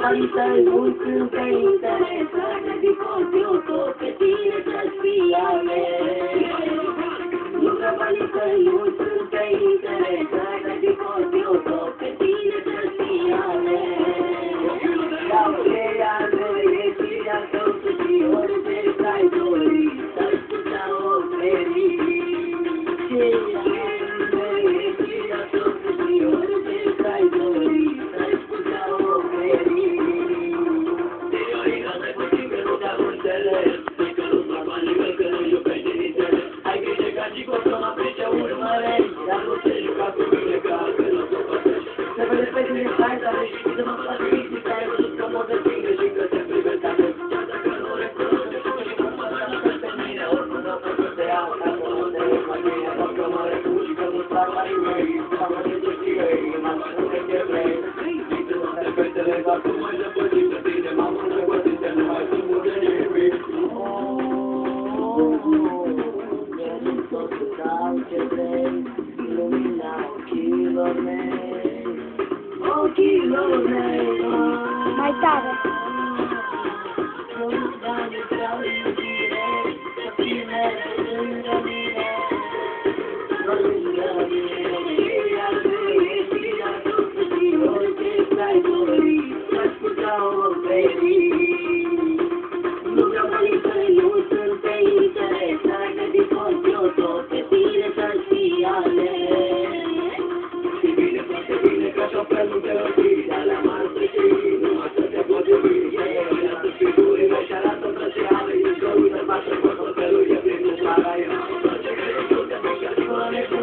Paisan, Muslim Paisan Nabi ko diuto, katina tasbiya me Luka Paisan, Muslim din fața lui și să mă fac fix Care văzut că mă deschide și că te privesc atât Chiar dacă nu recunosc și nu mă văd peste mine Oricum o să te iau, dar mă unde e mai bine Doar că mă recunosc și că nu fac mai mei Am de ce știi, m-am spus că te vrei Vite-mă pe fetele, dar tu mă zăpăzi pe tine M-am îndrăgostit, nu mai sunt mult de nimic Lumina ochilor mei Maitara. Tá Baby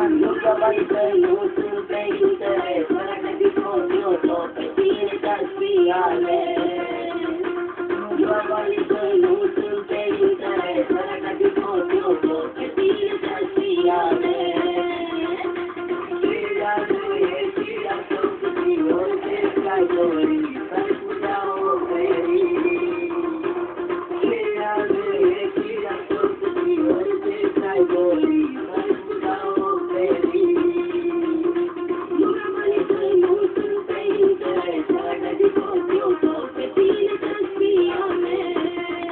Thank you.